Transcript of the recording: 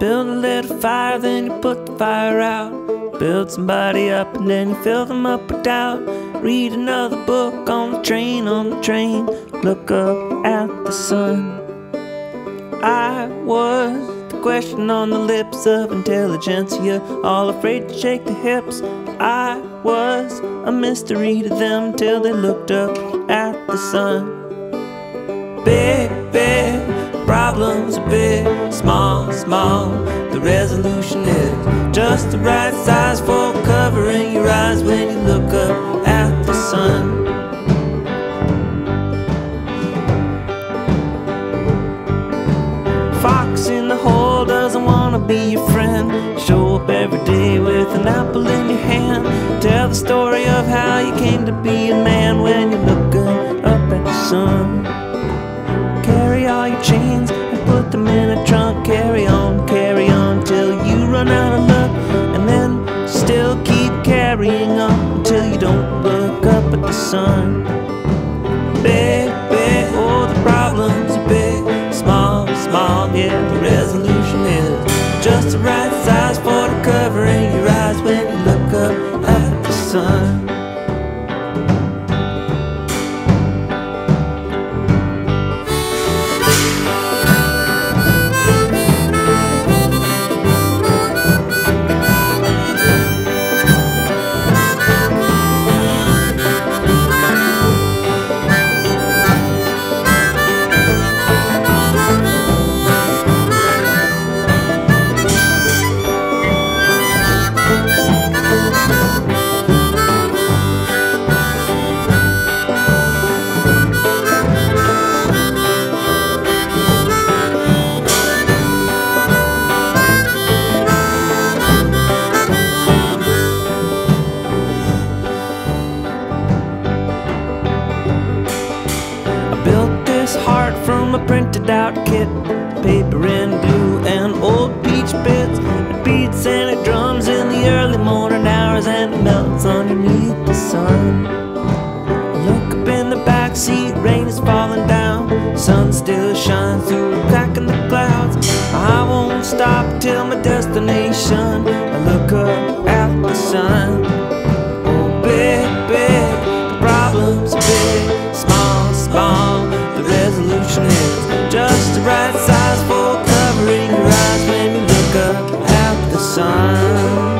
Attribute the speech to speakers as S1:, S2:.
S1: Build a little fire, then you put the fire out. Build somebody up, and then you fill them up with doubt. Read another book on the train, on the train. Look up at the sun. I was the question on the lips of intelligentsia, all afraid to shake the hips. I was a mystery to them till they looked up at the sun. Big, big problems are big, small, small. The resolution is just the right size for covering your eyes when you look up at the sun. Fox in the hole doesn't wanna be your friend. Show up every day with an apple in your hand. Tell the story of how you came to be a man when you're looking up at the sun. Put them in a trunk. Carry on, carry on till you run out of luck. And then still keep carrying on until you don't look up at the sun. Big, big, oh, the problems big. Small, small, yeah, the resolution is just the right size for the covering your eyes when you look up at the sun. From a printed out kit Paper and glue and old peach bits It beats and it drums in the early morning hours And it melts underneath the sun. I Look up in the back seat, rain is falling down Sun still shines through a crack in the clouds. I won't stop till my destination I look up at the sun one.